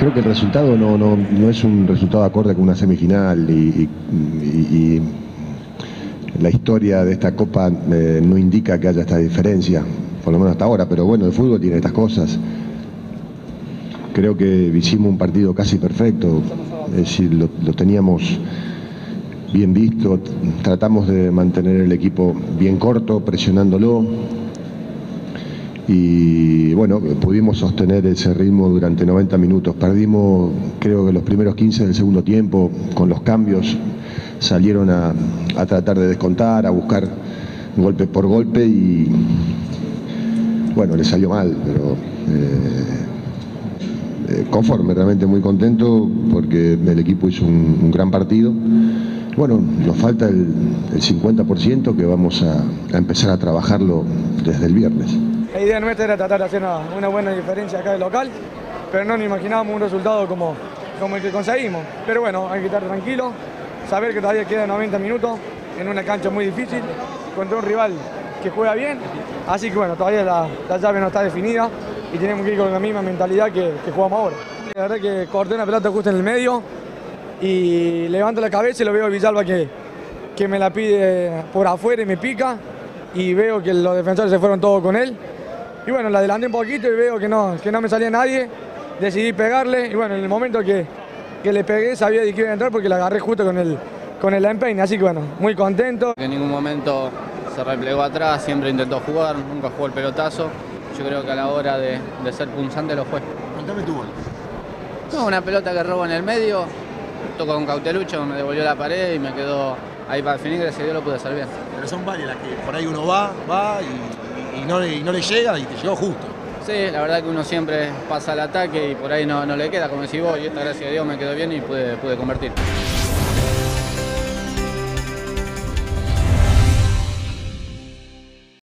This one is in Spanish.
Creo que el resultado no, no, no es un resultado acorde con una semifinal y, la historia de esta Copa eh, no indica que haya esta diferencia, por lo menos hasta ahora, pero bueno, el fútbol tiene estas cosas. Creo que hicimos un partido casi perfecto, es decir, lo, teníamos bien visto, tratamos de mantener el equipo bien corto, presionándolo y bueno, pudimos sostener ese ritmo durante 90 minutos. Perdimos creo que los primeros 15 del segundo tiempo con los cambios, salieron a, a tratar de descontar, a buscar golpe por golpe y bueno, le salió mal, pero eh, eh, conforme, realmente muy contento porque el equipo hizo un, gran partido. Bueno, nos falta el, el 50% que vamos a empezar a trabajarlo desde el viernes. La idea nuestra era tratar de hacer una, buena diferencia acá de local, pero no nos imaginábamos un resultado como, el que conseguimos. Pero bueno, hay que estar tranquilo, saber que todavía quedan 90 minutos en una cancha muy difícil, contra un rival que juega bien. Así que bueno, todavía la, la llave no está definida y tenemos que ir con la misma mentalidad que, jugamos ahora. La verdad que corté una pelota justo en el medio y levanto la cabeza y lo veo a Villalba que me la pide por afuera y me pica y veo que los defensores se fueron todos con él. Y bueno, la adelanté un poquito y veo que no, que no me salía nadie. Decidí pegarle y bueno, en el momento que, que le pegué sabía de que iba a entrar porque la agarré justo con el, con el empeine. Así que bueno, muy contento. En ningún momento se replegó atrás, siempre intentó jugar, nunca jugó el pelotazo. Yo creo que a la hora de, de ser punzante lo fue. Contame tu gol. No, una pelota que robo en el medio, tocó con cautelucho, me devolvió la pared y me quedó ahí para definir, gracias a Dios lo pude hacer bien. Pero son varias las que por ahí uno va, va y, y no, y no le llega y te llegó justo. Sí, la verdad que uno siempre pasa al ataque y por ahí no, no le queda, como decís vos, y esta gracias a Dios me quedó bien y pude, pude convertir.